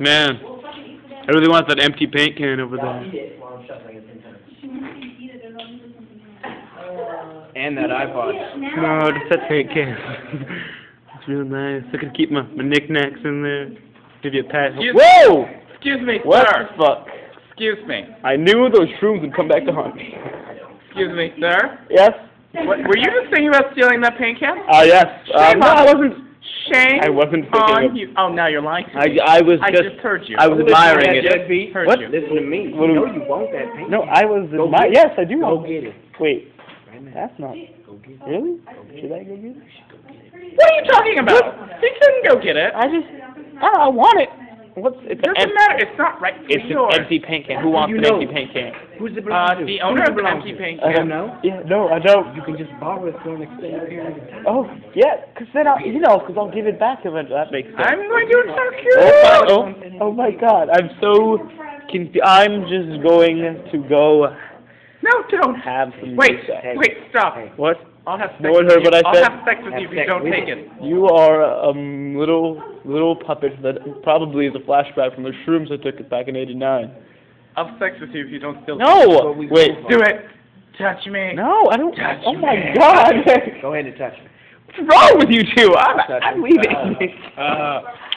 Man, I really want that empty paint can over there. And that iPod. No, just that paint can. it's real nice. I can keep my, my knickknacks in there. Give you a pat. Excuse- Whoa! Excuse me, What sir. the fuck? Excuse me. I knew those shrooms would come back to haunt me. Excuse me, sir. Yes? What, were you just thinking about stealing that paint can? Ah, yes. Uh, Shame no, on- I wasn't. Shame I wasn't thinking on of- you. Oh, now you're lying to I, me. I was I just. just heard you. I was Listen admiring it. that, Deadbeat. Heard What? you. Listen to me. What you know you want that paint. No, I was Go admiring. get Yes, I do. Go want get it. Wait, Right that's not. Go get it. Really? Should I go get it? What are you talking about? He couldn't go get it. I just. I, I want it. What's it's It doesn't empty, matter. It's not right. for It's yours. an empty paint can. Who wants you an know? empty paint can? Who's it Uh, to? the Who owner does of it belong Empty to? Paint I You don't know? Yeah, no, I don't. You can just borrow it for an extended period of time. Oh, yeah, 'cause then I'll, you know, 'cause I'll give it back eventually. That makes sense. I'm going to attack you. Oh, oh, oh my God! I'm so confused. I'm just going to go No, don't. have some. Wait, sex. wait, stop. Hey. What? I'll have sex No one with heard you. what I said. I'll have sex with Have you if you don't with take it. You are a um, little little puppet that probably is a flashback from the shrooms I took back in '89. I'll have sex with you if you don't steal. No, what we wait. Do it. Touch me. no, I don't. Touch oh my me. God! Go ahead and touch me. What's wrong with you two? I'm, I'm me. leaving. Uh,